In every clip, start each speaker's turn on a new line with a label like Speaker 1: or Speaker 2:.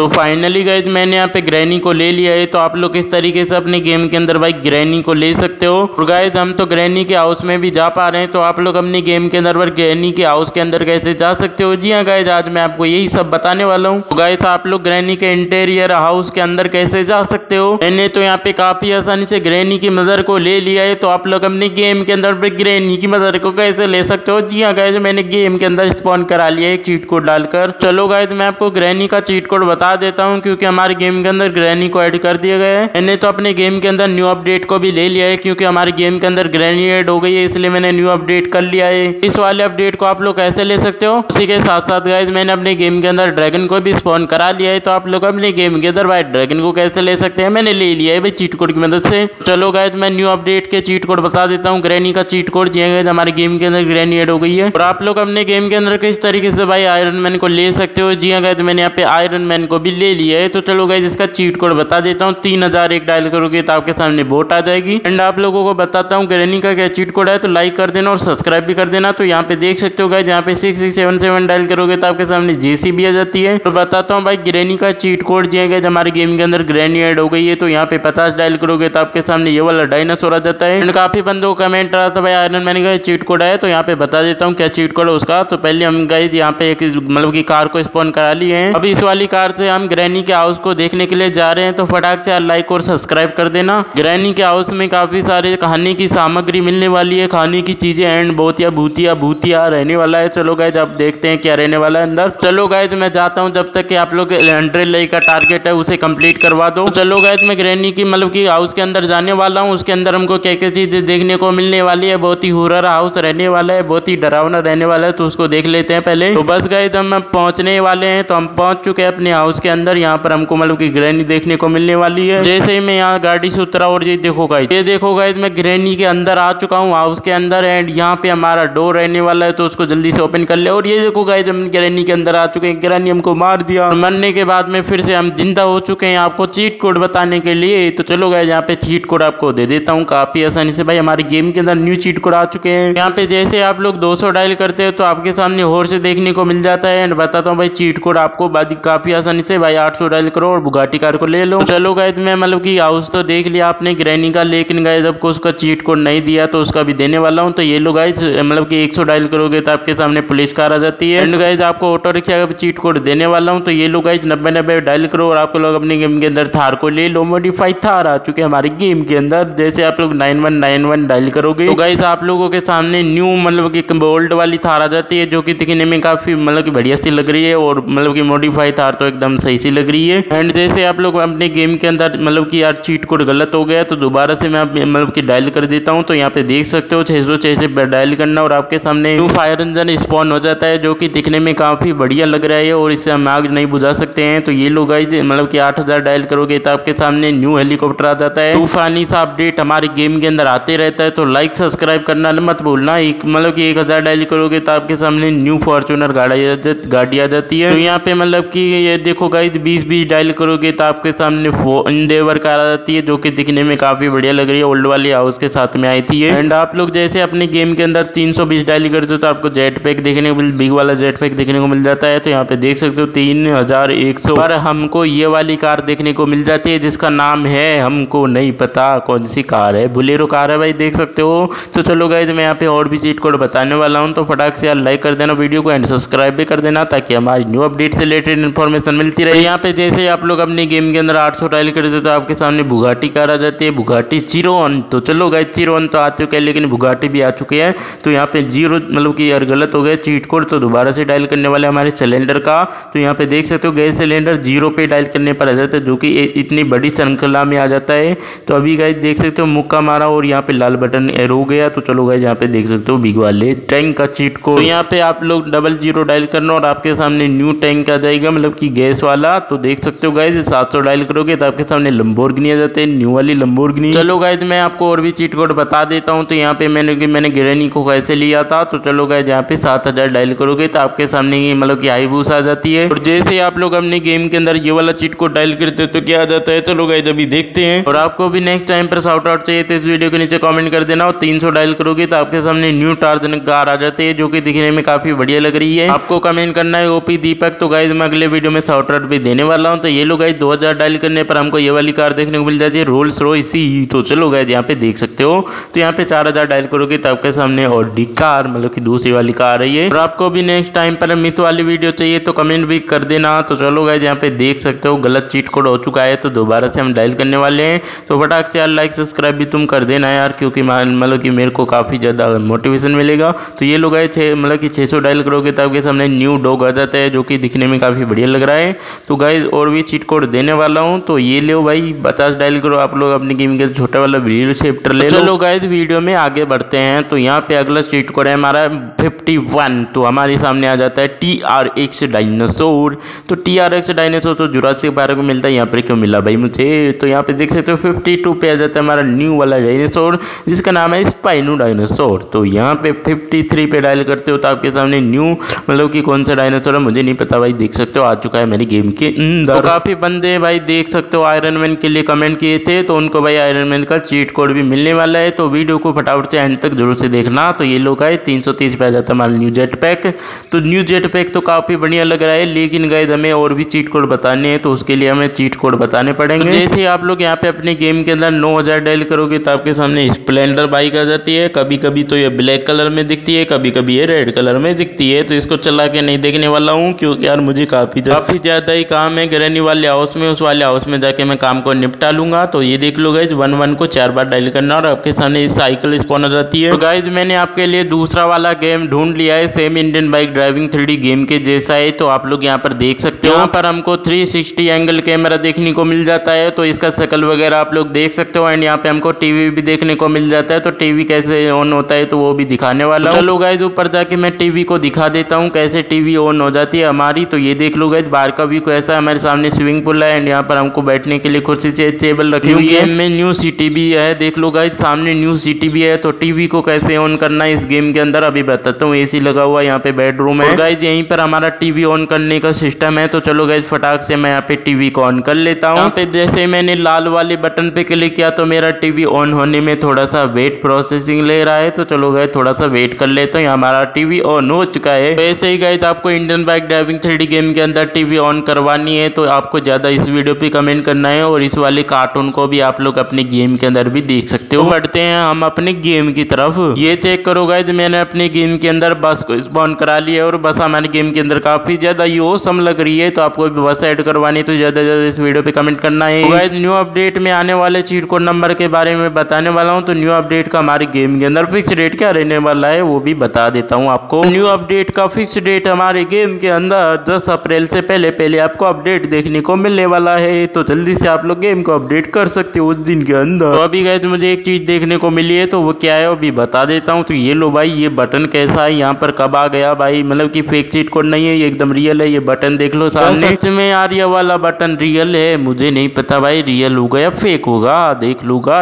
Speaker 1: तो finally guys मैंने यहाँ पे ग्रैनी को ले लिया है। तो आप लोग इस तरीके से अपने गेम के अंदर भाई ग्रैनी को ले सकते हो। और गाइज़ हम तो ग्रैनी के हाउस में भी जा पा रहे हैं। तो आप लोग अपने गेम के अंदर ग्रैनी के हाउस के अंदर कैसे जा सकते हो? जी हाँ गाइज़ आज मैं आपको यही सब बताने वाला हूँ। तो गाइज़ आप लोग ग्रैनी के इंटेरियर हाउस के अंदर कैसे जा सकते हो? मैंने तो यहाँ पे काफ़ी आसानी से ग्रैनी की मदर को ले लिया है। तो आप लोग अपने गेम के अंदर ग्रैनी की मदर को कैसे ले सकते हो? जी हाँ गाइज़ मैंने गेम के अंदर स्पॉन करा लिया है चीट कोड डालकर। चलो गाइज़ मैं आपको ग्रैनी का चीट कोड बता देता हूँ, क्योंकि हमारे गेम के अंदर ग्रैनी को ऐड कर दिया गया है। मैंने तो अपने गेम के अंदर न्यू अपडेट को भी ले लिया है, क्योंकि हमारे गेम के अंदर ग्रैनी ऐड हो गई है, इसलिए मैंने न्यू अपडेट कर लिया है। इस वाले अपडेट को आप लोग कैसे ले सकते हो? उसी के साथ साथ गाइज़ मैंने अपने गेम के अंदर ड्रैगन को भी स्पॉन करा लिया है तो आप लोग अपने गेम के अंदर भाई ड्रैगन को कैसे ले सकते हैं? मैंने ले लिया है चीट कोड की मदद से। चलो गाइज़ मैं न्यू अपडेट के चीट कोड बता देता हूँ। ग्रैनी का चीट कोड जी गाइज़ हमारे गेम के अंदर ग्रैनी एड हो गई है। और आप लोग अपने गेम के अंदर किस तरीके से भाई आयरन मैन को ले सकते हो? जी हाँ गाइज़ मैंने यहाँ पे आयरन मैन को भी ले लिया है। तो चलो गाइज़ इसका चीट कोड बता देता हूँ। तीन हज़ार एक डायल करोगे तो आपके सामने बोट आ जाएगी। एंड आप लोगों को बताता हूँ ग्रेनी का क्या चीट कोड है तो लाइक कर देना और सब्सक्राइब भी कर देना। तो यहाँ पे देख सकते हो गाइज़ यहाँ पे six six seven seven dial करोगे तो आपके सामने जेसी भी आ जाती है। तो बताता हूँ भाई ग्रेनी का चीट कोड दिया गया हमारे गेम के अंदर ग्रेनी एड हो गई है। तो यहाँ पे पचास डायल करोगे तो आपके सामने ये वाला डायनासोर आ जाता है। एंड काफ़ी बंदों को कमेंट रहा था भाई आयरन मैन का चीट कोड है। तो यहाँ पे बता देता हूँ क्या चीट कोड है उसका। तो पहले हम गाइज़ यहाँ पे एक मतलब की कार को स्पॉन करा ली है। अभी इस वाली कार से हम ग्रैनी के हाउस को देखने के लिए जा रहे हैं तो फटाक से लाइक और सब्सक्राइब कर देना। ग्रैनी के हाउस में काफ़ी सारे खाने की सामग्री मिलने वाली है। खाने की चीज़ें एंड बहुत या भूतिया भूतिया रहने वाला है। चलो गाइज़ अब देखते हैं क्या रहने वाला है अंदर। चलो गाइज़ मैं जाता हूँ, जब तक कि आप लोग हंड्रेड लाई का टारगेट है, उसे कंप्लीट करवा दो। चलो गाइज़ मैं ग्रैनी की मतलब की हाउस के अंदर जाने वाला हूँ। उसके अंदर हमको क्या क्या चीज़ें देखने को मिलने वाली है। बहुत ही हुरर हाउस रहने वाला है, बहुत ही डरावना रहने वाला है तो उसको देख लेते हैं पहले। तो बस गए हम पहुँचने वाले हैं तो हम पहुँच चुके हैं अपने हाउस के अंदर यहाँ पर हमको मतलब की ग्रैनी देखने को मिलने वाली है। जैसे ही मैं यहाँ गाड़ी से उतरा और ये देखो गाइस ये देखो गाइस मैं ग्रैनी के अंदर आ चुका हूँ हाउस के अंदर एंड यहाँ पे हमारा डोर रहने वाला है तो उसको जल्दी से ओपन कर ले। और ये देखो गाइस हम के अंदर आ चुके हैं ग्रैनी हमको मार दिया। मरने के बाद में फिर से हम ज़िंदा हो चुके हैं आपको चीट कोड बताने के लिए। तो चलो गाइस यहाँ पे चीट कोड आपको दे देता हूँ, काफ़ी आसानी से। भाई, हमारे गेम के अंदर न्यू चीट कोड आ चुके हैं। यहाँ पे जैसे आप लोग दो सौ डायल करते हो तो आपके सामने और से देखने को मिल जाता है। एंड बताता हूँ भाई चीट कोड आपको काफ़ी आसानी से भाई आठ सौ डायल करो और बुगाटी कार को ले लो। चलो गाइस मैं मतलब की हाउस तो देख लिया आपने ग्रैनी का, लेकिन गाइस आपको उसका चीट कोड नहीं दिया तो उसका भी देने वाला हूँ। तो ये लो गाइस मतलब की एक डायल करोगे तो आपके सामने पुलिस कार आ जाती है। एंड गाइज़ आपको ऑटो रिक्शा का चीट कोड देने वाला हूँ। तो ये लो गाइज़ नब्बे नब्बे डायल करो और आपको लोग अपने गेम के अंदर थार को ले लो। मोडिफाइड थार आ चुके हमारे गेम के अंदर, जैसे आप लोग nine one nine one dial करोगे। तो गाइज़ आप लोगों के सामने न्यू मतलब की बोल्ड वाली थार आ जाती है, जो कि दिखने में काफ़ी मतलब की बढ़िया सी लग रही है, और मतलब की मॉडिफाई थार तो एकदम सही सी लग रही है। एंड जैसे आप लोग अपने गेम के अंदर मतलब की यार चीट कोड गलत हो गया तो दोबारा से मैं मतलब की डायल कर देता हूँ तो यहाँ पे देख सकते हो छह सौ डायल करना और आपके सामने न्यू फायर इंजन स्पॉन हो जाता है, जो कि दिखने में काफ़ी बढ़िया लग रहा है, और इससे हम आग नहीं बुझा सकते हैं। तो ये लोग गाइज़ मतलब की आठ डायल करोगे तो आपके सामने न्यू हेलीकॉप्टर आ जाता है। तूफानी सा अपडेट हमारे गेम के अंदर आते रहता है तो लाइक सब्सक्राइब करना मत भूलना। एक मतलब की एक हज़ार डायल करोगे तो आपके सामने न्यू फॉर्चुनर गाड़ी गाड़ी आ जाती है। तो यहाँ पे मतलब कि ये देखो गाइज़ बीस बीस डायल करोगे तो आपके सामने इंडेवर कार आ जाती है जो कि दिखने में काफ़ी बढ़िया लग रही है ओल्ड वाली हाउस के साथ में आई थी एंड आप लोग जैसे अपने गेम के अंदर तीन सौ बीस डायल करते हो तो आपको जेट पैक देखने को मिल बिग वाला जेट पैक देखने को मिल जाता है तो यहाँ पे देख सकते हो तीन हज़ार एक सौ। पर हमको ये वाली कार देखने को मिल जाती है जिसका नाम है हमको नहीं पता कौन सी कार है। बुलेरो कार है भाई देख सकते हो। तो चलो गाइज़ मैं यहाँ पे और भी चीट कोड बताने वाला हूँ तो फटाक से यार लाइक कर देना वीडियो को एंड सब्सक्राइब भी कर देना ताकि हमारी न्यू अपडेट से रिलेटेड इन्फॉर्मेशन मिलती रहे। यहाँ पे जैसे आप लोग अपने गेम के अंदर आठ सौ डायल करते तो आपके सामने बुघाटी कार आ जाती है बुघाटी ज़ीरो वन तो चलो गाइज़ ज़ीरो वन तो आ चुके हैं, लेकिन बुघाटी भी आ चुके हैं। तो यहाँ पे ज़ीरो मतलब कि यार गलत हो गया चीट कोड तो दोबारा से डायल करने वाले हमारे सिलेंडर का। तो यहाँ पे देख सकते हो गैस सिलेंडर ज़ीरो पे डायल करने पर आ जाता है, जो कि इतनी बड़ी श्रृंखला में आ जाता है। तो अभी गाइज़ देख सकते हो मुक्का मारा और यहाँ पे लाल बटन एर गया। तो चलो गाइज़ यहाँ पे देख सकते हो बिग वाले टैंक का चीट को तो यहाँ पे आप लोग डबल ज़ीरो डायल करना और आपके सामने न्यू टैंक आ जाएगा मतलब की गैस वाला तो देख सकते हो गाइज़ सात सौ डायल करोगे तो आपके सामने लंबोर्गनी आ जाते हैं न्यू वाली लंबोर्गनी चलो गाइज़ मैं आपको और भी चीट कोड बता देता हूँ तो यहाँ पे मैंने मैंने गिरनी को कैसे लिया था तो चलो गाइज़ यहाँ पे सात हज़ार डायल करोगे तो आपके सामने मतलब की आई बूस आ जाती है। और जैसे आप लोग अपने गेम के अंदर ये वाला चीट कोड डायल करते हैं तो क्या आ जाता है, चलो गाइज़ अभी देखते हैं। और आपको भी नेक्स्ट टाइम पर साउट आउट चाहिए तो इस वीडियो के नीचे कमेंट कर देना, और तीन सौ डायल करोगे तो आपके सामने न्यू टार्जन कार आ जाती है, जो कि दिखने में काफ़ी बढ़िया लग रही है। आपको कमेंट करना है ओपी दीपक तो गाइज़ मैं अगले वीडियो में साउट अपलोड भी देने वाला हूँ तो ये लोग आई दो हज़ार डायल करने पर हमको ये वाली कार देखने को मिल जाती है। रोल्स रो इसी तो चलो गए यहाँ पे देख सकते हो। तो यहाँ पे चार हज़ार डायल करोगे तो आपके सामने और डी कार मतलब की दूसरी वाली कार है और आपको भी नेक्स्ट टाइम पर मिथ वाली वीडियो चाहिए तो कमेंट भी कर देना। तो चलो गए यहाँ पे देख सकते हो, गलत चीट कोड हो चुका है तो दोबारा से हम डायल करने वाले हैं। तो फटाक से यार लाइक सब्सक्राइब भी तुम कर देना यार, क्योंकि मतलब कि मेरे को काफ़ी ज़्यादा मोटिवेशन मिलेगा। तो ये लोग आए मतलब कि छः सौ डायल करोगे तो आपके सामने न्यू डॉग आ जाता है, जो कि दिखने में काफ़ी बढ़िया लग रहा है। तो गाइज़ और भी चीट कोड देने वाला हूँ तो ये लो भाई पचास डायल करो। आप लोग अपनी गेम के छोटा वाला वीडियो शेप्टर ले चलो गाइज़ वीडियो में आगे बढ़ते हैं। तो यहाँ पे अगला चीट कोड है हमारा फिफ्टी वन तो हमारे सामने आ जाता है टी आर एक्स डाइनासोर तो टी आर एक्स डाइनासोर तो जुरासिक पार्क को मिलता है यहाँ पर क्यों मिला भाई मुझे? तो यहाँ पे देख सकते हो फिफ्टी टू पे आ जाता है हमारा न्यू वाला डायनासोर जिसका नाम है स्पाइनो डायनासोर तो यहाँ पे फिफ्टी थ्री पे डायल करते हो तो आपके सामने न्यू मतलब कि कौन सा डायनासोर है मुझे नहीं पता भाई देख सकते हो आ चुका है मेरी गेम के अंदर। तो काफ़ी बंदे भाई देख सकते हो आयरन मैन के लिए कमेंट किए थे तो उनको भाई आयरन मैन का चीट कोड भी मिलने वाला है। तो वीडियो को फटाफट से एंड तक ज़रूर से देखना। तो ये लोग आए तीन सौ तीस आ जाता हमारा न्यू जेट पैक तो न्यू जेट पैक तो काफ़ी बढ़िया लग रहा है लेकिन गए हमें और भी चीट कोड बताने हैं तो उसके लिए हमें चीट कोड बताने पड़ेंगे। तो जैसे आप लोग यहाँ पे अपने गेम के अंदर नौ हज़ार डायल करोगे तो आपके सामने स्प्लेंडर बाइक आ जाती है। कभी कभी तो ये ब्लैक कलर में दिखती है कभी कभी ये रेड कलर में दिखती है। तो इसको चला के नहीं देखने वाला हूँ क्योंकि यार मुझे काफ़ी काफ़ी ज़्यादा ही काम है ग्रैनी वाले हाउस में, उस वाले हाउस में जाके मैं काम को निपटा लूँगा। तो ये देख लो गाइज़ वन वन को चार बार डायल करना और आपके सामने साइकिल स्पॉन जाती है। तो गाइज़ मैंने आपके लिए दूसरा वाला गेम ढूंढ लिया है same Indian bike driving three game के जैसा है। तो आप लोग यहाँ पर देख सकते हो। यहाँ पर हमको थ्री एंगल कैमरा देखने को मिल जाता है। तो इसका शकल वगैरह आप लोग देख सकते हो एंड यहाँ पे हमको टीवी भी देखने को मिल जाता है। तो टीवी कैसे ऑन होता है तो वो भी दिखाने वाला चलो गाइज़ ऊपर जाके मैं टीवी को दिखा देता हूँ, कैसे टीवी ऑन हो जाती है हमारी। तो ये देख लो गाइज़ बाहर का भी ऐसा हमारे सामने स्विमिंग पूल है एंड यहाँ पर हमको बैठने के लिए कुर्सी से टेबल रखी हुई है। में न्यू सिटी भी है देख लो गाइज़ सामने न्यू सिटी भी है तो टीवी को कैसे ऑन करना है इस गेम के अंदर? अभी बताता हूँ एसी लगा हुआ यहाँ पे बेडरूम है। गाइज़ यहीं पर हमारा टीवी ऑन करने का सिस्टम है तो चलो गाइज़ फटाक से मैं यहाँ पे टीवी को ऑन कर लेता हूँ। यहाँ पे जैसे मैंने लाल वाले बटन पे क्लिक किया तो मेरा टीवी ऑन होने में थोड़ा सा वेट प्रोसेसिंग ले रहा है तो चलो गए थोड़ा सा वेट कर लेते हैं। हमारा टीवी ऑन हो चुका है। वैसे ही गए तो आपको Indian bike driving three game के अंदर टीवी ऑन करवानी है तो आपको ज़्यादा इस वीडियो पे कमेंट करना है और इस वाले कार्टून को भी आप लोग अपने गेम के अंदर भी देख सकते हो। बढ़ते हैं हम अपने गेम की तरफ़। ये चेक करो गाइज़ मैंने अपने गेम के अंदर बस को स्पॉन करा लिया और बस हमारे गेम के अंदर काफ़ी ज़्यादा ये सम लग रही है तो आपको भी बस ऐड करवानी तो ज़्यादा ज़्यादा इस वीडियो पे कमेंट करना है। गाइज़ न्यू अपडेट में आने वाले चीट कोड नंबर के बारे में बताने वाला हूँ तो न्यू अपडेट का हमारे गेम के अंदर फिक्स रेट क्या रहने वाला है, वो भी बता देता हूँ आपको। न्यू अपडेट का फिक्स डेट हमारे गेम के अंदर दस अप्रैल से पहले पहले आपको अपडेट देखने को मिलने वाला है तो जल्दी से आप लोग गेम को अपडेट कर सकते हो उस दिन के अंदर। तो अभी गए मुझे एक चीज़ देखने को मिली है तो वो क्या है अभी बता देता हूँ। तो ये लो भाई ये बटन कैसा है यहाँ पर कब आ गया भाई? मतलब की फेक चीट कोड नहीं है ये एकदम रियल है ये बटन देख लो सामने। सच में यार ये वाला बटन रियल है? मुझे नहीं पता भाई रियल होगा या फेक होगा? देख लूगा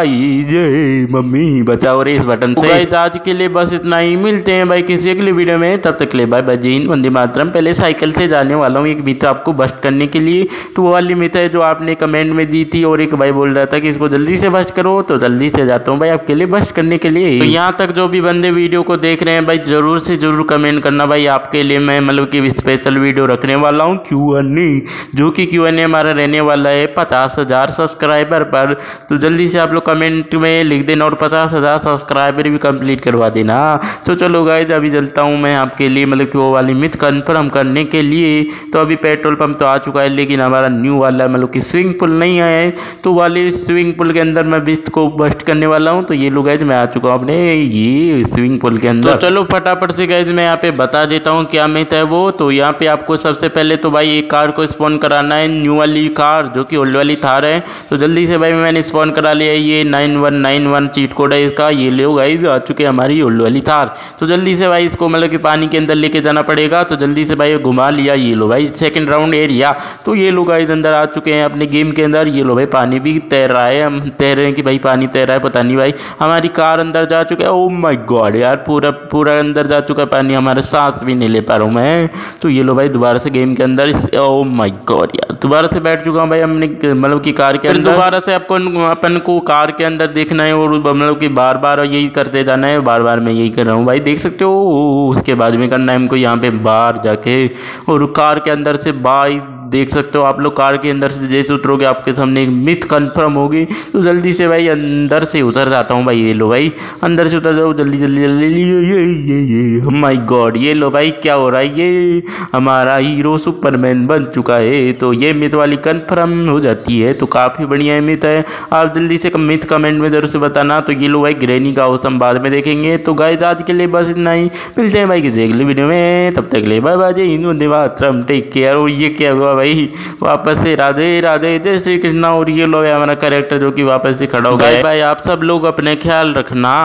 Speaker 1: मम्मी बचाओ रे इस बटन से। आज के लिए बस इतना ही मिलते हैं भाई किसी अगली वीडियो में। तब तक ले बाय बाय जय वंदे मातरम। पहले साइकिल से जाने वाला हूँ एक मित्र आपको बस्ट करने के लिए। तो वो वाली मित्र है जो आपने कमेंट में दी थी और एक भाई बोल रहा था कि इसको जल्दी से बस्ट करो तो जल्दी से जाता हूँ भाई आपके लिए बस्ट करने के लिए तो यहाँ तक जो भी बंदे वीडियो को देख रहे हैं भाई, ज़रूर से ज़रूर कमेंट करना भाई आपके लिए। मैं मतलब कि स्पेशल वीडियो रखने वाला हूँ क्यू एन जो कि क्यू एन हमारा रहने वाला है पचास हज़ार सब्सक्राइबर पर। तो जल्दी से आप लोग कमेंट में लिख देना और पचास हज़ार सब्सक्राइबर भी कंप्लीट करवा देना। तो चलो गाइज़ अभी चलता हूँ मैं आपके लिए मतलब कि वो वाली मिथ कन्फर्म करने के लिए। तो अभी पेट्रोल पंप तो आ चुका है, लेकिन हमारा न्यू वाला मतलब कि स्विंग पुल नहीं आया है। तो वाली स्विंग पुल के अंदर मैं बिस्त को बस्ट करने वाला हूँ तो ये लोग गाइज़ मैं आ चुका हूँ अपने ये स्विंग पुल के अंदर। तो चलो फटाफट से गाइज़ मैं यहाँ पे बता देता हूँ क्या मिथ है वो। तो यहाँ पे आपको सबसे पहले तो भाई एक कार को स्पॉन कराना है न्यू वाली कार जो कि ओल्ड वाली थार है। तो जल्दी से भाई मैंने स्पॉन करा लिया ये nine one nine one cheat code है इसका। ये लो गाइज़ आ चुके हमारी ओल्ड वाली थार। तो जल्दी से भाई इसको मतलब कि पानी के अंदर लेके जाना पड़ेगा। तो जल्दी से भाई घुमा लिया ये लो भाई सेकंड राउंड एरिया तो ये लोग गाइज़ अंदर आ चुके हैं अपने गेम के अंदर। ये लोग भाई, पानी भी तैर रहा है। हम तैर रहे हैं कि भाई पानी तैर रहा है, पता नहीं भाई। हमारी कार अंदर जा चुका है। ओ माय गॉड यार, पूरा पूरा अंदर जा चुका है पानी। हमारे सांस भी नहीं ले पा रहा हूँ मैं। तो ये लो भाई, दोबारा से गेम के अंदर। ओ माई गॉड दोबारा से बैठ चुका हूँ भाई हमने मतलब की कार के अंदर। दोबारा से आपको अपन को कार के अंदर देखना है और मतलब कि बार बार यही करते जाना है बार बार मैं यही कर रहा हूँ। भाई देख सकते हो उसके बाद में करना है हमको यहाँ पे बाहर जाके। और कार के अंदर से बाई देख सकते हो, आप लोग कार के अंदर से जैसे उतरोगे, आपके सामने एक मिथ कन्फर्म होगी। तो जल्दी से भाई अंदर से उतर जाता हूँ भाई, ये लो भाई। अंदर से उतर जाओ, जल्दी जल्दी जल्दी ये ये ये माय गॉड ये लो भाई, क्या हो रहा है ये? हमारा हीरो सुपरमैन बन चुका है तो ये मिथ वाली कन्फर्म हो जाती है तो काफ़ी बढ़िया मिथ है। आप जल्दी से मिथ कमेंट में ज़रूर से बताना तो ये लो भाई ग्रेनी का हम बाद में देखेंगे। तो गाइज़ आज के लिए बस इतना ही। मिलते हैं भाई किसी अगले वीडियो में, तब तक ले बाय बाय जय हिंद, वंदे मातरम टेक केयर और ये क्या हुआ भाई वापस से राधे राधे जय श्री कृष्णा। और ये लो हमारा करेक्टर जो कि वापस से खड़ा हो गया भाई आप सब लोग अपने ख्याल रखना।